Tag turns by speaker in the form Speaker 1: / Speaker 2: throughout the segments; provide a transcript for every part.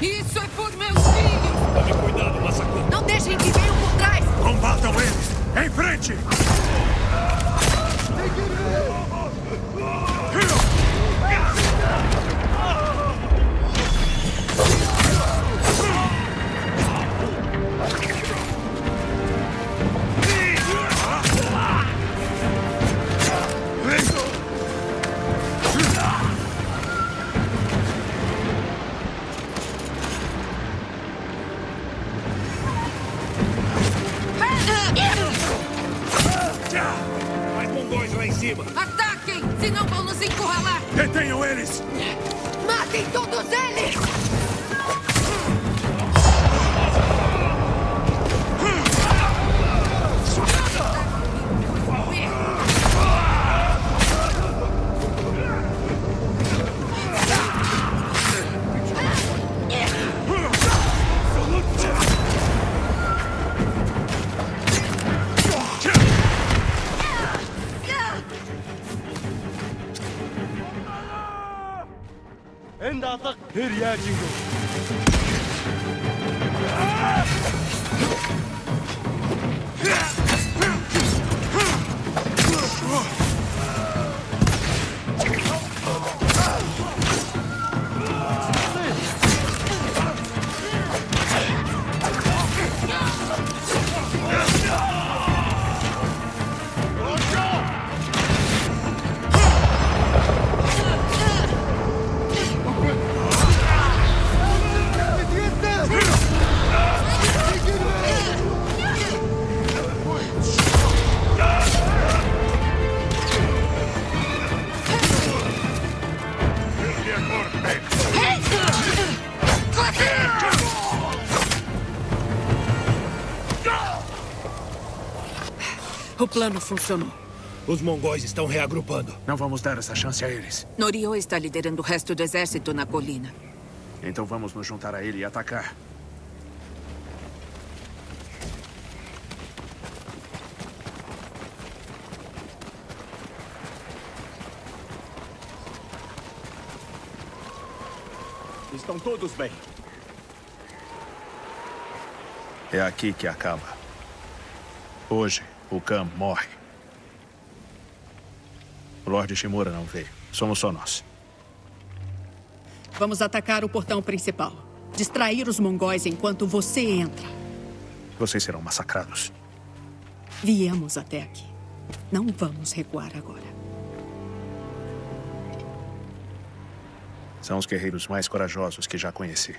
Speaker 1: Isso é por meus filhos! Tá
Speaker 2: Tome cuidado, massacre!
Speaker 1: Não deixem que venham por trás!
Speaker 3: Combatam eles! Em frente! Tem que
Speaker 4: Mais
Speaker 2: mongóis lá em cima!
Speaker 1: Ataquem! Senão vão nos encurralar!
Speaker 3: Detenham eles!
Speaker 1: Matem todos eles!
Speaker 5: Энд алга тэр яаж ингэ?
Speaker 1: O plano funcionou.
Speaker 2: Os mongóis estão reagrupando.
Speaker 3: Não vamos dar essa chance a eles.
Speaker 1: Norio está liderando o resto do exército na colina.
Speaker 3: Então vamos nos juntar a ele e atacar.
Speaker 4: Estão todos bem.
Speaker 3: É aqui que acaba. Hoje, o Khan morre. O Lord Shimura não veio. Somos só nós.
Speaker 1: Vamos atacar o portão principal. Distrair os mongóis enquanto você entra.
Speaker 3: Vocês serão massacrados.
Speaker 1: Viemos até aqui. Não vamos recuar agora.
Speaker 3: São os guerreiros mais corajosos que já conheci.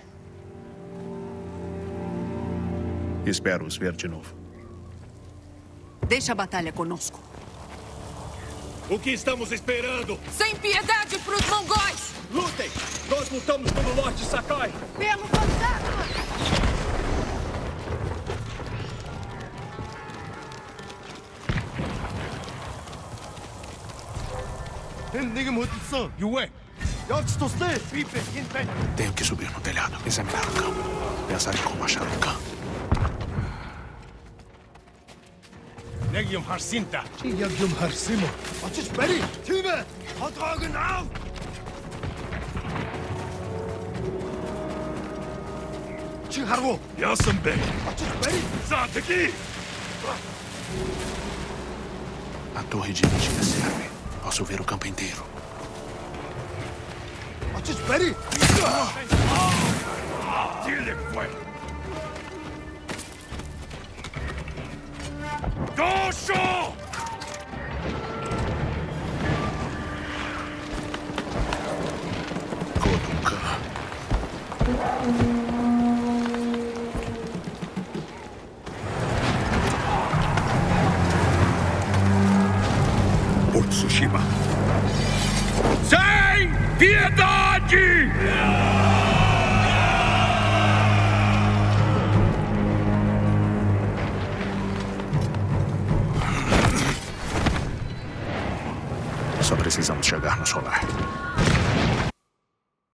Speaker 3: Espero os ver de novo.
Speaker 1: Deixa a batalha conosco.
Speaker 2: O que estamos esperando?
Speaker 1: Sem piedade para os mongóis!
Speaker 2: Lutem!
Speaker 4: Nós lutamos pelo Lorde Sakai!
Speaker 1: Pelo fantasma!
Speaker 3: Tenho que subir no telhado, examinar o campo, pensar em como achar o campo.
Speaker 5: ليوم هرسنتا شي يوم هرسمو واتش بالي تيمه هات راجن auf چی هرو
Speaker 2: یاسم بی
Speaker 5: واتش بالي
Speaker 2: زاتکی
Speaker 3: A torre de vigília serve. Posso ver o campo inteiro.
Speaker 5: Espere!
Speaker 4: Dile, foi! Porto Tsushima.
Speaker 5: Sem
Speaker 4: piedade!
Speaker 3: Só precisamos chegar no solar.